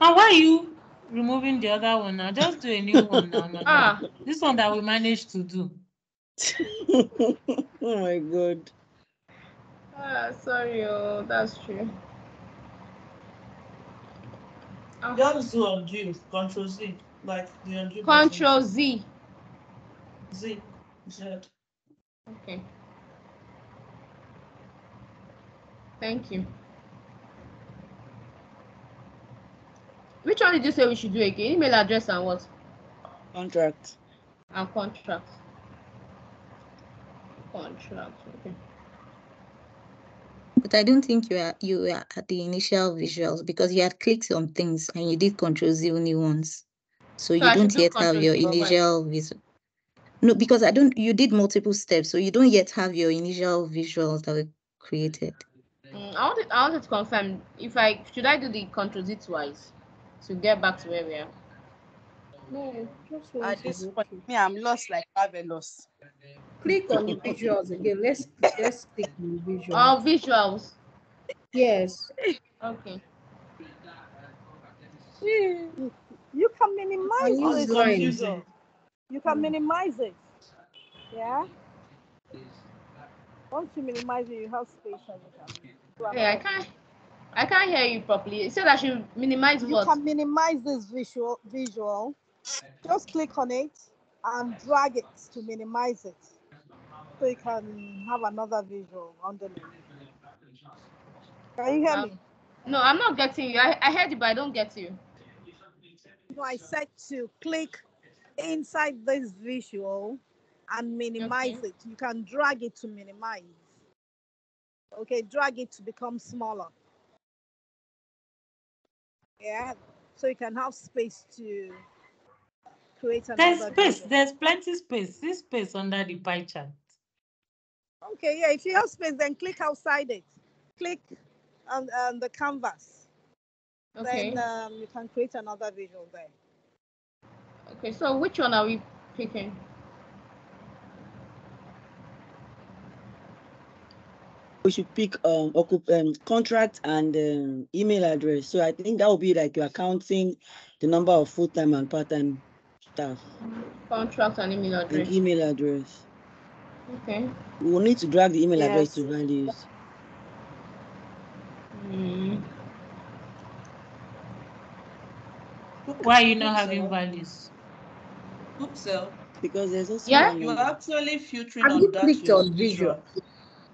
And why are you removing the other one now? Just do a new one now. now. Ah, This one that we managed to do. oh my god. ah sorry, oh, that's true. Ah, Just do undo, Control Z, like the undo. button. Control Z. Z, Z. Okay. Thank you. which one did you say we should do again? Email address and what? Contract. And contract. Contract. Okay. But I don't think you are you are at the initial visuals because you had clicked on things and you did control Z only once. So you I don't do yet have your Z, but why? initial visual. No, because I don't you did multiple steps, so you don't yet have your initial visuals that were created. Mm, I wanted I wanted to confirm if I should I do the control Z twice to get back to where we are. No, just At once this is point, me, I'm lost like Marvelous. Click on the visuals again. Let's let's click on the visuals. Oh, visuals. Yes. Okay. You you can minimize use this. line. You can minimize it. Yeah. Once you minimize it, you have space and you can. Hey, I can't I can't hear you properly. It said I should minimize You what? can minimize this visual visual. Just click on it and drag it to minimize it. So you can have another visual underneath. Can you hear Um, me? No, I'm not getting you. I, I heard you, but I don't get you. No, I said to click inside this visual and minimize Okay. it. You can drag it to minimize. Okay, drag it to become smaller. Yeah, so you can have space to create another. There's space. visual. There's plenty space. This space under the pie chart. Okay, yeah, if you have space, then click outside it. Click on, on the canvas. Okay. Then um, you can create another visual there. Okay, so which one are we picking? We should pick um, occup- um contract and um, email address. So I think that will be like you're counting the number of full-time and part-time staff Contract and email and address. email address. Okay. We will need to drag the email address to values. Mm. Why are you not having values? Group cell. Because there's also Yeah? You're actually filtering Have on you that clicked your on visual?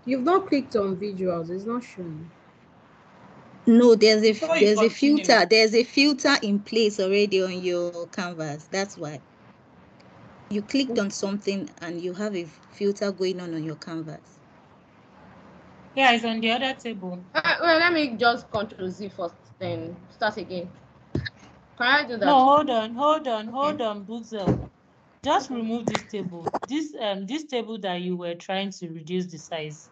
You've not clicked on visuals. It's not showing. No, there's a Before there's a continue. filter. There's a filter in place already on your canvas. That's why. You clicked on something and you have a filter going on on your canvas. Yeah, it's on the other table. Uh, well, let me just control Z first, then start again. Can I do that? No, hold on, hold on, hold on, Buzel. Just remove this table. This um this table that you were trying to reduce the size.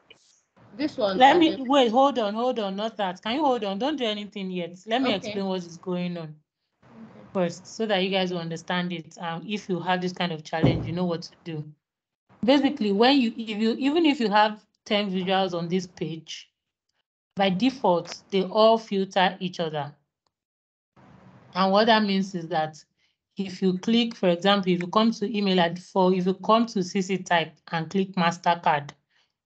This one. Let me it- wait, hold on, hold on, not that. Can you hold on? Don't do anything yet. Let me Okay. explain what is going on first so that you guys will understand it. Um, if you have this kind of challenge, you know what to do. Basically, when you if you even if you have 10 visuals on this page, by default, they all filter each other. And what that means is that if you click, for example, if you come to email ad for if you come to CC type and click MasterCard,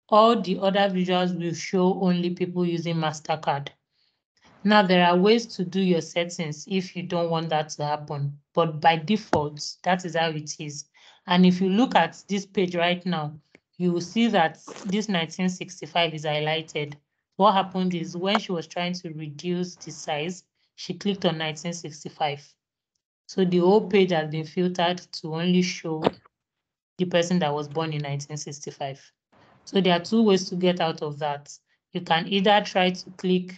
all the other visuals will show only people using MasterCard. Now, there are ways to do your settings if you don't want that to happen, but by default, that is how it is. And if you look at this page right now, you will see that this 1965 is highlighted. What happened is when she was trying to reduce the size, she clicked on 1965. So the whole page has been filtered to only show the person that was born in 1965. So there are two ways to get out of that. You can either try to click,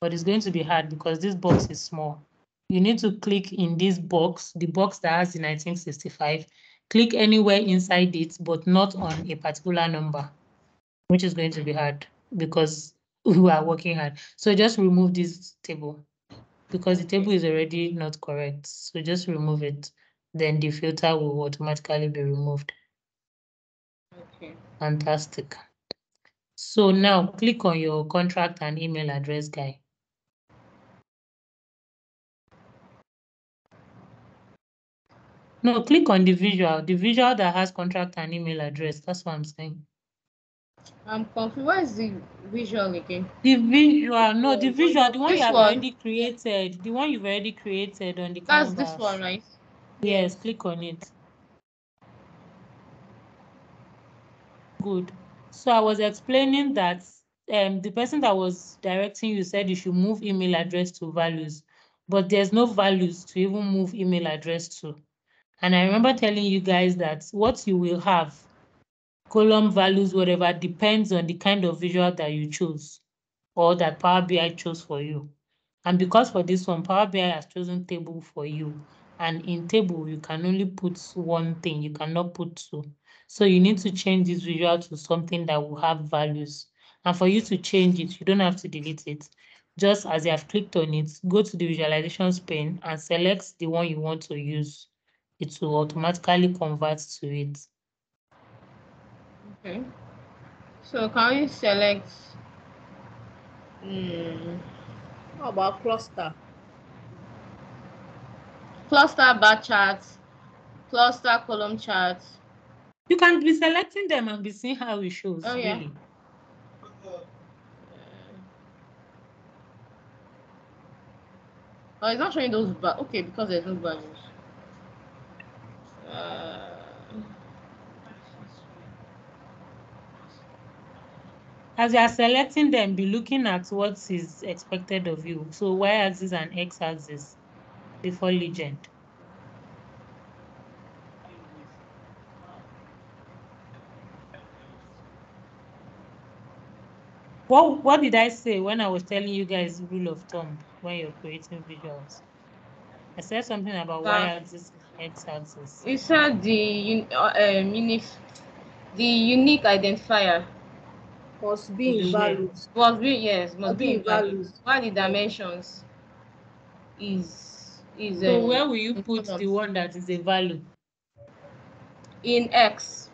but it's going to be hard because this box is small. You need to click in this box, the box that has the 1965, click anywhere inside it, but not on a particular number, which is going to be hard because we are working hard. So just remove this table because the table is already not correct. So just remove it. Then the filter will automatically be removed. Okay. Fantastic. So now click on your contract and email address guy. No, click on the visual, the visual that has contract and email address. That's what I'm saying. I'm confused. Where is the visual again? The visual, no, the visual, the one This you have one? already created, the one you've already created on the That's canvas. this one, right? Yes, click on it. Good. So I was explaining that um, the person that was directing you said you should move email address to values. but there's no values to even move email address to. And I remember telling you guys that what you will have, column values, whatever, depends on the kind of visual that you choose or that Power BI chose for you. And because for this one, Power BI has chosen table for you. And in table, you can only put one thing, you cannot put two. So you need to change this visual to something that will have values. And for you to change it, you don't have to delete it. Just as you have clicked on it, go to the visualizations pane and select the one you want to use. It will automatically convert to it. Okay. So can we select? Mm, How about cluster? cluster bar charts, cluster column charts. You can be selecting them and be seeing how it shows. Oh, yeah. really. Oh, it's not showing those but Okay, because there's no values. Uh, As you are selecting them, be looking at what is expected of you. So y-axis and x-axis before legend. What, what did I say when I was telling you guys rule of thumb when you're creating visuals? I said something about why y-axis and x-axis. you said the uh, um, unif- the unique identifier Must be in values. must be yes must Must be in values. Why the dimensions is is So um, where will you put the one that is a value? in X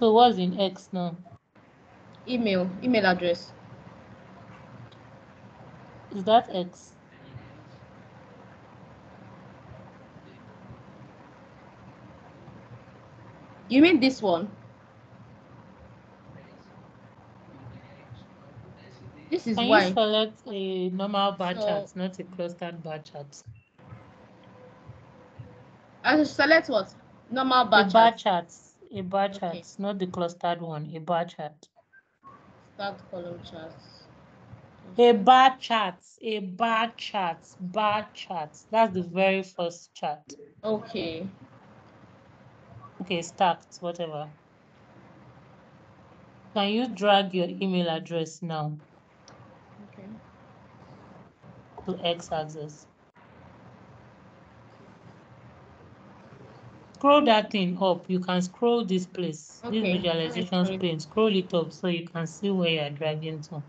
So what's in x now? Email email address? Is that x? You mean this one? This is Can you why. select a normal bar So- chart, not a clustered bar chart? I should select what? Normal bar a bar chart. chart, a bar chart, not the clustered one, a bar chart. Start column charts. A bar chart, a bar chart, bar chart. That's the very first chart. Okay. Okay, stacked, whatever. Can you drag your email address now Okay. to x-axis? Scroll that thing up. You can scroll this place, Okay, this visualization visualizations scroll it. pane. Scroll it up so you can see where you are dragging to.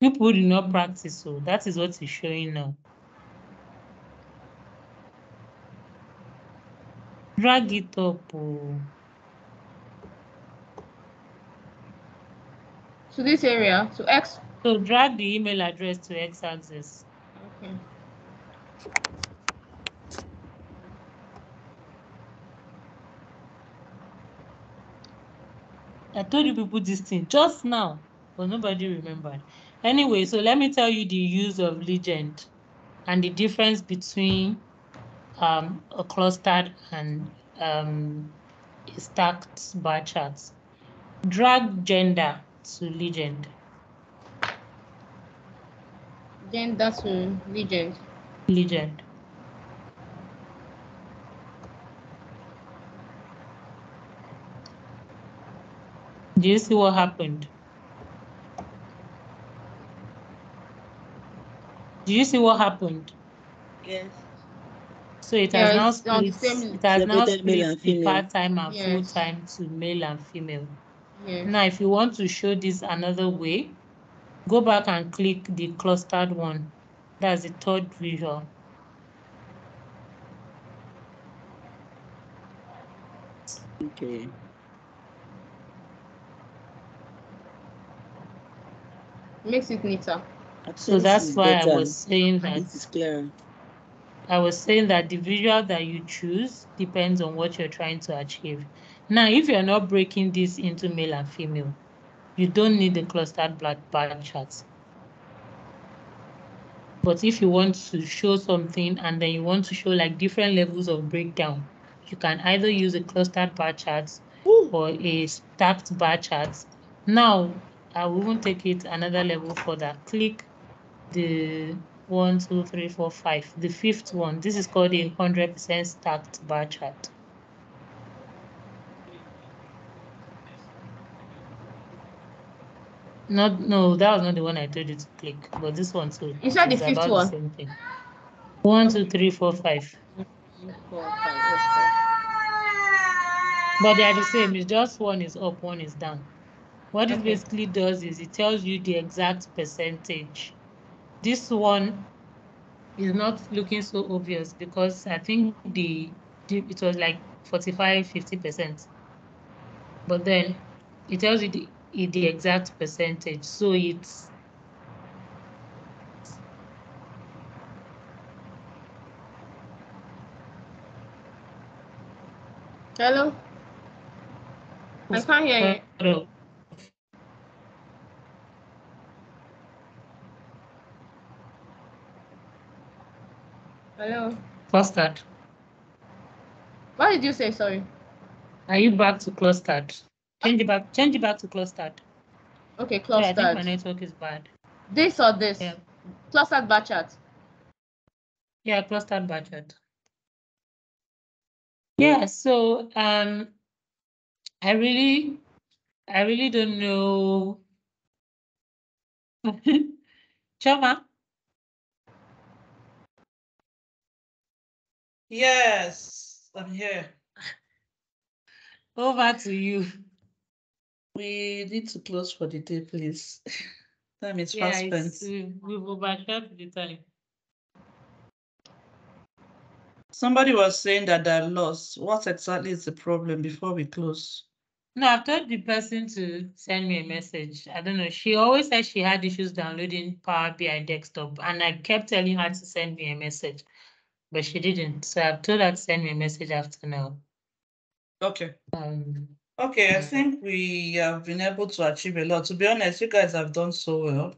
People do not practice, so that is what is showing now. Drag it up. Oh. To this area, to X. So drag the email address to x-axis. I told you people this thing just now, but nobody remembered. Anyway, so let me tell you the use of legend and the difference between um, a clustered and um, stacked bar charts. Drag gender to legend. Gender to legend. Legend. Do you see what happened? Do you see what happened? Yes. So it Yeah, has now it's split, same- it has now Separated male split the part-time and Yes. full-time to male and female. Yes. Now, if you want to show this another way, go back and click the clustered one. That's the third visual. Okay. Makes it neater. So that's is why I was saying that This is clearer. I was saying that the visual that you choose depends on what you're trying to achieve. Now, if you're not breaking this into male and female, you don't need the clustered bar chart. But if you want to show something and then you want to show like different levels of breakdown, you can either use a clustered bar chart or a stacked bar chart Now, I will take it another level further. Click the one, two, three, four, five. The fifth one. This is called a hundred percent stacked bar chart. Not no, that was not the one I told you to click, but this one too. You said the fifth about one? The same thing. One, two, three, four, five. Four, five, okay. But they are the same. It's just one is up, one is down. What it basically does is it tells you the exact percentage. This one is not looking so obvious because I think the, the it was like 45, 50 percent. But then it tells you the the exact percentage. So it's Hello? I can't hear you. Hello? clustered. What did you say? Sorry. Are you back to clustered? Change back. Change it back to clustered. Okay, Yeah, I think my network is bad. This or this? Yeah. Clustered bar chart. Yeah, clustered budget. Yeah, so um I really I really don't know. Choma, Yes, I'm here. over to you. We need to close for the day, please. Time is Yeah, fast spent. uh, we've overshot the time. Somebody was saying that they're lost. What exactly is the problem before we close? No, I've told the person to send me a message. I don't know. She always said she had issues downloading Power BI desktop, and I kept telling her to send me a message, but she didn't. So I've told her to send me a message after now. Okay. Um, Okay, I mm-hmm. think we have been able to achieve a lot. To be honest, you guys have done so well.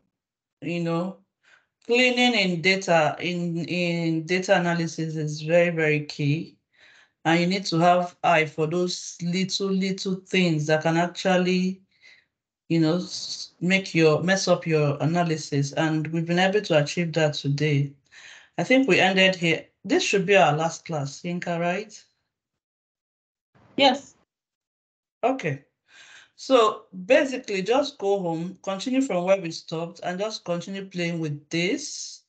You know, cleaning in data in in data analysis is very very key, and you need to have eye for those little little things that can actually, you know, make your mess up your analysis. And we've been able to achieve that today. I think we ended here. This should be our last class, Yinka, right? yes. Okay. So basically, just go home, continue from where we stopped, and just continue playing with this.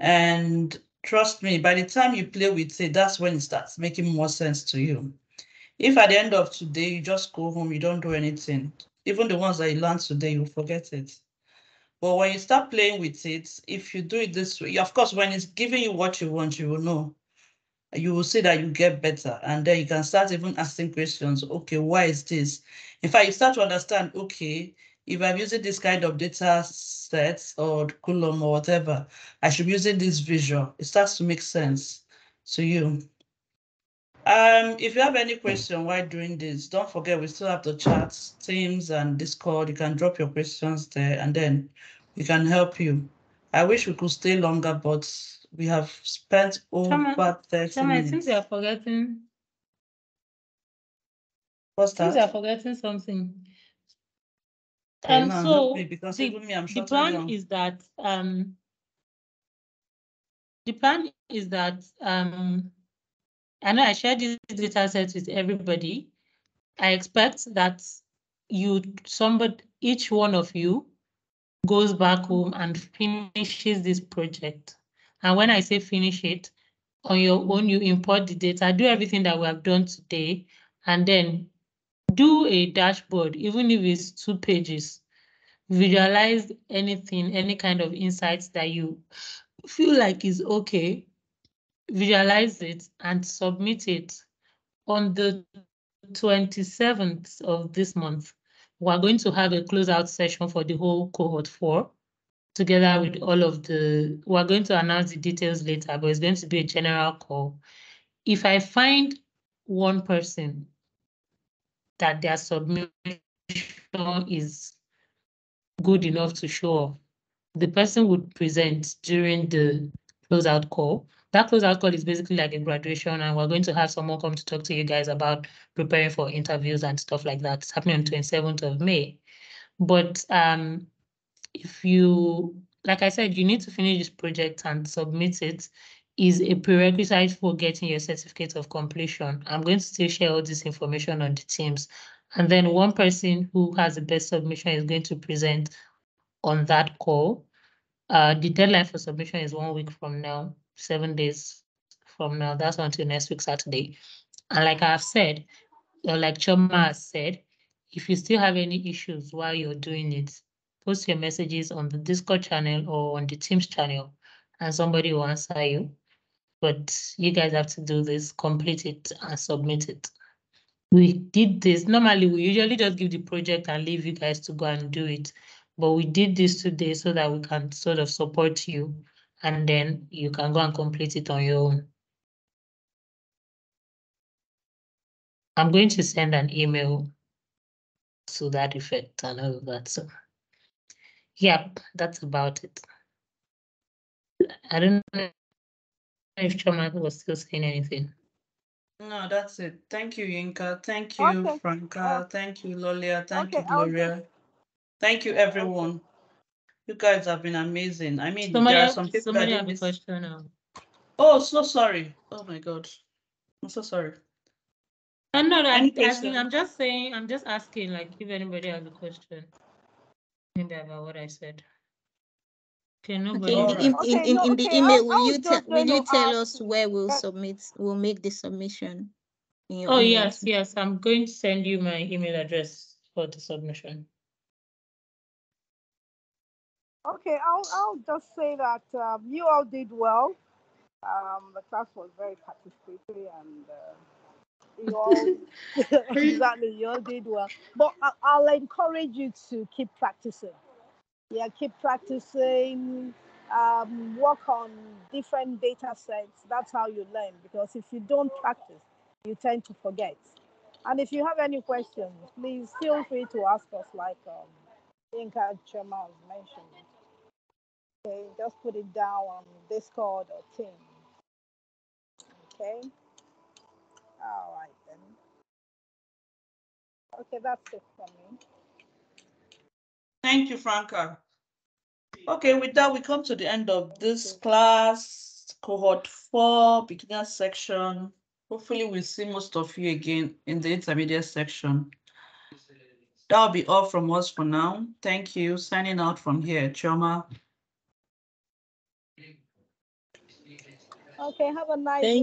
And trust me, by the time you play with it, that's when it starts making more sense to you. If at the end of today you just go home, you don't do anything, even the ones that you learned today, you forget it. But when you start playing with it, if you do it this way, of course, when it's giving you what you want, you will know you will see that you get better and then you can start even asking questions okay why is this? In fact you start to understand okay if i'm using this kind of data set or column or whatever i should be using this visual it starts to make sense to you. Um if you have any question while doing this don't forget we still have the chats teams and discord. You can drop your questions there and then we can help you. I wish we could stay longer but we have spent over Chama, 30 Chama, I think minutes. they are forgetting. What's I think they are forgetting something. And now so me because the, even me, I'm the plan is that um the plan is that um I know I shared this data set with everybody. I expect that you somebody each one of you goes back home and finishes this project. And when I say finish it, on your own, you import the data, do everything that we have done today, and then do a dashboard, even if it's two pages. Visualize anything, any kind of insights that you feel like is okay. Visualize it and submit it on the 27th of this month. We're going to have a closeout session for the whole cohort four together with all of the, we're going to announce the details later, but it's going to be a general call. If I find one person that their submission is good enough to show off, the person would present during the closeout call. That closeout call is basically like a graduation, and we're going to have someone come to talk to you guys about preparing for interviews and stuff like that. It's happening on 27th of May. But um, if you, like I said, you need to finish this project and submit it is a prerequisite for getting your certificate of completion. I'm going to still share all this information on the teams. And then one person who has the best submission is going to present on that call. Uh, the deadline for submission is one week from now, seven days from now. That's until next week, Saturday. And like I've said, or like Choma has said, if you still have any issues while you're doing it, post your messages on the Discord channel or on the Teams channel, and somebody will answer you. But you guys have to do this, complete it, and submit it. We did this. Normally, we usually just give the project and leave you guys to go and do it. But we did this today so that we can sort of support you, and then you can go and complete it on your own. I'm going to send an email to that effect and all of that. So, yep, that's about it. I don't know if Choma was still saying anything. No, that's it. Thank you, Yinka. Thank you, Okay. Franca. Uh, Thank you, Lolia. Thank you, okay, I'll just- Gloria. Thank you, everyone. You guys have been amazing. I mean, Somebody, there are some people somebody have a question now. Oh, so sorry. Oh my God. I'm so sorry. Uh, no, no, Any I, I mean, question? I'm just saying, I'm just asking, like, if anybody has a question. Maybe about what I said. Okay, Okay, nobody. in the, Alright. in, in, Okay, in, no, in the okay, I- email, I will was you tell, just will going you to tell ask- us where we'll uh, submit, we'll make the submission? in your Oh, email yes, too? yes, I'm going to send you my email address for the submission. Okay, I'll, I'll just say that um, you all did well. Um, the class was very participatory and uh, you exactly, you all did well. But I, I'll encourage you to keep practicing. Yeah, keep practicing, um, work on different data sets. That's how you learn because if you don't practice, you tend to forget. And if you have any questions, please feel free to ask us like um, Yinka Chema has mentioned. Okay, just put it down on Discord or Teams. Okay. All right then. Okay, that's it for me. Thank you, Franca. Okay, with that, we come to the end of this class, cohort four, beginner section. Hopefully, we'll see most of you again in the intermediate section. That'll be all from us for now. Thank you. Signing out from here, Choma. Okay, have a nice Thank